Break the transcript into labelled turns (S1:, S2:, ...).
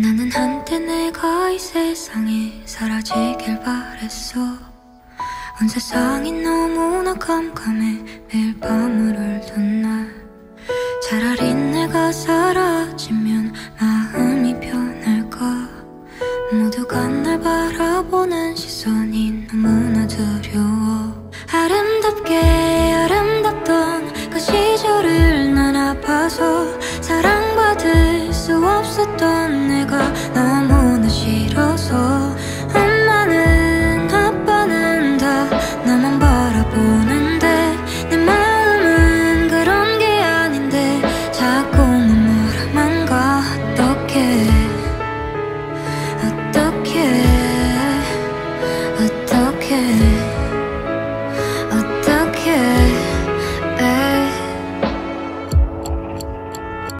S1: 나는 한때 내가 이 세상에 사라지길 바랬어. 온 세상이 너무나 깜깜해 매일 밤을 울던 날. 차라리 내가 사라지면 마음이 편할까? 모두가 날 바라보는 시선이 너무나 두려워. 아름답게 아름답던 그 시절을 난 아파서 사랑받을 수 없었던 내가